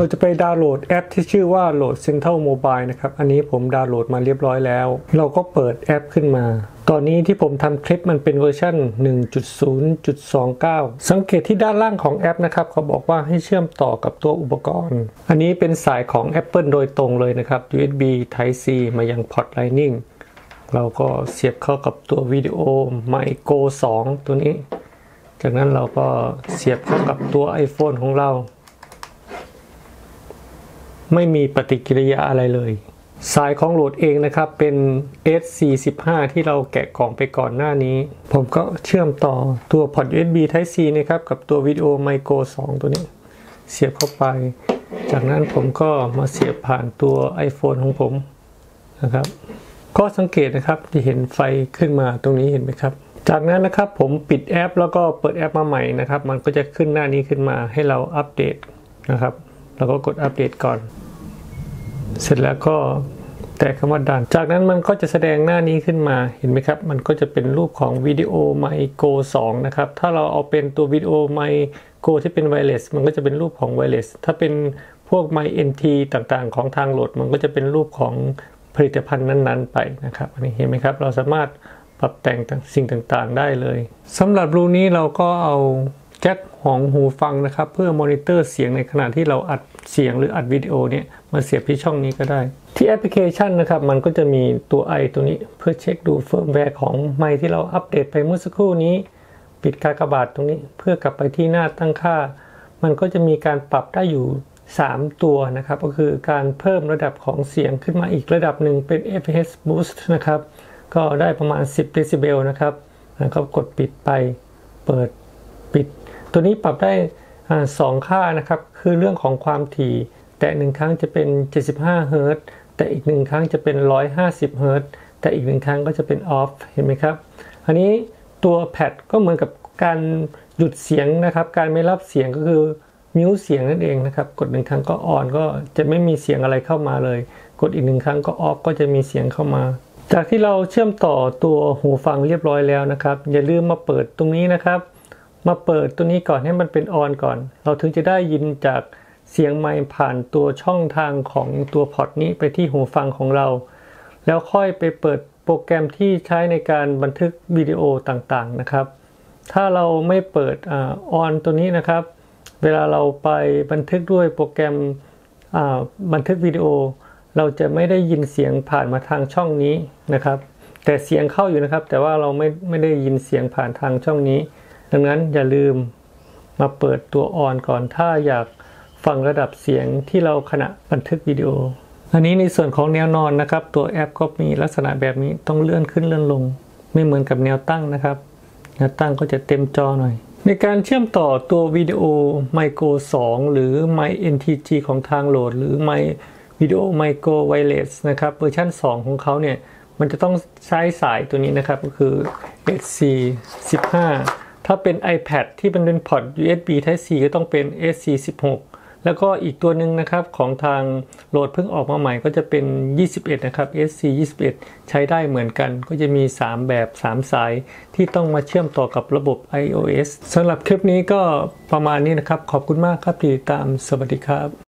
เราจะไปดาวน์โหลดแอปที่ชื่อว่าโหลด Central Mobile นะครับ อันนี้ผมดาวน์โหลดมาเรียบร้อยแล้ว เราก็เปิดแอปขึ้นมา ตอนนี้ที่ผมทำคลิปมันเป็นเวอร์ชัน1.0.29 สังเกตที่ด้านล่างของแอปนะครับ เขาบอกว่าให้เชื่อมต่อกับตัวอุปกรณ์ อันนี้เป็นสายของ Apple โดยตรงเลยนะครับ USB Type C มายังพอร์ต Lightning เราก็เสียบเข้ากับตัววิดีโอ Micro 2 ตัวนี้ จากนั้นเราก็เสียบเข้ากับตัว iPhone ของเรา ไม่มีปฏิกิริยาอะไรเลย สายของโหลดเองนะครับเป็น S45 ที่เราแกะกล่องไปก่อนหน้านี้ ผมก็เชื่อมต่อตัวพอร์ต USB Type C นะครับกับตัววิดีโอ Micro 2 ตัวนี้ เสียบเข้าไป จากนั้นผมก็มาเสียบผ่านตัว iPhone ของผมนะครับก็สังเกตนะครับจะเห็นไฟขึ้นมาตรงนี้เห็นไหมครับ จากนั้นนะครับผมปิดแอป แล้วก็เปิดแอปมาใหม่นะครับ มันก็จะขึ้นหน้านี้ขึ้นมาให้เราอัปเดตนะครับ แล้วก็กดอัปเดตก่อน เสร็จแล้วก็แตะคำว่าดัน จากนั้นมันก็จะแสดงหน้านี้ขึ้นมา เห็นไหมครับ มันก็จะเป็นรูปของวิดีโอไมโ o 2นะครับ ถ้าเราเอาเป็นตัววิดีโอไมโ o ที่เป็นไวเลส มันก็จะเป็นรูปของไวเลส ถ้าเป็นพวกไมเอ็นทีต่างๆ ของทางโหลด มันก็จะเป็นรูปของผลิตภัณฑ์นั้นๆ ไปนะครับ อันนี้เห็นไหมครับ เราสามารถปรับแต่งสิ่งต่างๆ ได้เลย สำหรับรูนี้เราก็เอา แจ็คของหูฟังนะครับ เพื่อมอนิเตอร์เสียงในขณะที่เราอัดเสียงหรืออัดวิดีโอเนี่ยมาเสียบที่ช่องนี้ก็ได้ ที่แอปพลิเคชันนะครับ มันก็จะมีตัว i ตัวนี้เพื่อเช็คดูเฟิร์มแวร์ของไมค์ที่เราอัปเดตไปเมื่อสักครู่นี้ ปิดกากบาทตรงนี้ เพื่อกลับไปที่หน้าตั้งค่า มันก็จะมีการปรับได้อยู่ 3 ตัวนะครับ ก็คือการเพิ่มระดับของเสียงขึ้นมาอีกระดับหนึ่งเป็น FPS Boost นะครับก็ได้ประมาณ 10 dB นะครับแล้วก็กดปิดไปเปิด ปิด ตัวนี้ปรับได้สองค่านะครับ คือเรื่องของความถี่ แต่หนึ่งครั้งจะเป็น 75เฮิรตซ์แต่อีกหนึ่งครั้งจะเป็น 150เฮิรตซ์แต่อีกหนึ่งครั้งก็จะเป็นออฟเห็นไหมครับ อันนี้ตัวแพดก็เหมือนกับการหยุดเสียงนะครับ การไม่รับเสียงก็คือมิวเสียงนั่นเองนะครับ กดหนึ่งครั้งก็ออนก็จะไม่มีเสียงอะไรเข้ามาเลย กดอีกหนึ่งครั้งก็ออฟก็จะมีเสียงเข้ามา จากที่เราเชื่อมต่อตัวหูฟังเรียบร้อยแล้วนะครับ อย่าลืมมาเปิดตรงนี้นะครับ มาเปิดตัวนี้ก่อนให้มันเป็นออนก่อน เราถึงจะได้ยินจากเสียงไมค์ผ่านตัวช่องทางของตัวพอร์ตนี้ไปที่หูฟังของเรา แล้วค่อยไปเปิดโปรแกรมที่ใช้ในการบันทึกวิดีโอต่างๆนะครับ ถ้าเราไม่เปิดออนตัวนี้นะครับ เวลาเราไปบันทึกด้วยโปรแกรมบันทึกวิดีโอ เราจะไม่ได้ยินเสียงผ่านมาทางช่องนี้นะครับ แต่เสียงเข้าอยู่นะครับ แต่ว่าเราไม่ไม่ได้ยินเสียงผ่านทางช่องนี้ ดังนั้นอย่าลืมมาเปิดตัวอ่อนก่อนถ้าอยากฟังระดับเสียงที่เราขณะบันทึกวิดีโอ อันนี้ในส่วนของแนวนอนนะครับ ตัวแอปก็มีลักษณะแบบนี้ต้องเลื่อนขึ้นเลื่อนลง ไม่เหมือนกับแนวตั้งนะครับ แนวตั้งก็จะเต็มจอหน่อย ในการเชื่อมต่อตัววิดีโอ Micro 2 หรือ My NTG ของทางโหลด หรือ My Video Micro Wireless นะครับเวอร์ชัน2 ของเขาเนี่ยมันจะต้องใช้สายตัวนี้นะครับก็คือ SC15 ถ้าเป็น iPad ที่เป็นพอร์ต USB Type C ก็ต้องเป็น SC16 แล้วก็อีกตัวหนึ่งนะครับของทางโหลดเพิ่งออกมาใหม่ก็จะเป็น 21 นะครับ SC 21 ใช้ได้เหมือนกันก็จะมี 3 แบบ 3 สาย ที่ต้องมาเชื่อมต่อกับระบบ iOS สำหรับคลิปนี้ก็ประมาณนี้นะครับ ขอบคุณมากครับที่ติดตามสวัสดีครับ